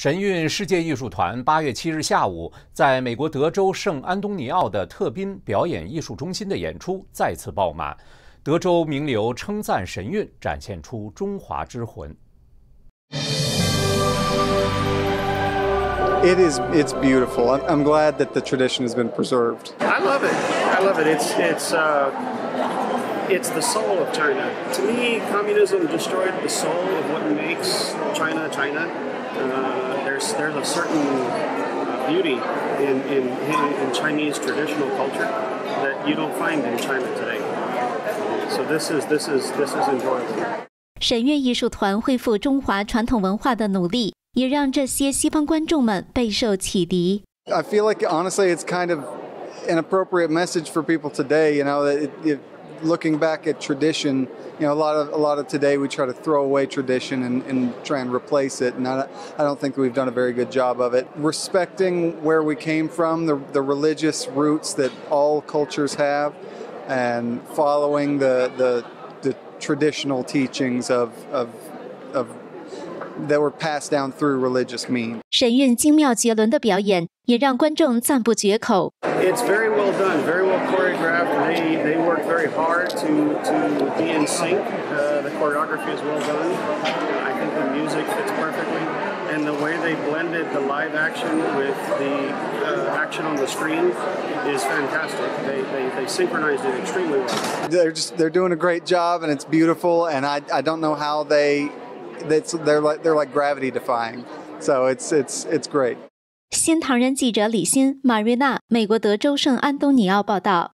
神韵世界艺术团八月七日下午在美国德州圣安东尼奥的特宾表演艺术中心的演出再次爆满，德州名流称赞神韵，展现出中华之魂。It is. It's beautiful. I'm, glad that the tradition has been preserved. I love it. I love it. It's it's uh, it's the soul of China. To me, communism destroyed the soul of what makes China China. Uh, there's there's a certain beauty in, in, in Chinese traditional culture that you don't find in China today. So this is this is this is enjoyable. 神韵艺术团恢复中华传统文化的努力，也让这些西方观众们备受启迪。I feel like honestly, it's kind of an appropriate message for people today. You know that. It, it, looking back at tradition, you know, a lot of a lot of today we try to throw away tradition and, and try and replace it, and I, I don't think we've done a very good job of it. Respecting where we came from, the the religious roots that all cultures have, and following the the, the traditional teachings of of of that were passed down through religious means. 神韵精妙绝伦的表演也让观众赞不绝口。 It's very well done, very well choreographed. They they work very hard to to be in sync. Uh, the choreography is well done. I think the music fits perfectly, and the way they blended the live action with the uh, action on the screen is fantastic. They, they they synchronized it extremely well. They're just they're doing a great job, and it's beautiful. And I I don't know how they that's they're like they're like gravity defying. So it's it's it's great. 新唐人记者李欣、马瑞娜，美国德州圣安东尼奥报道。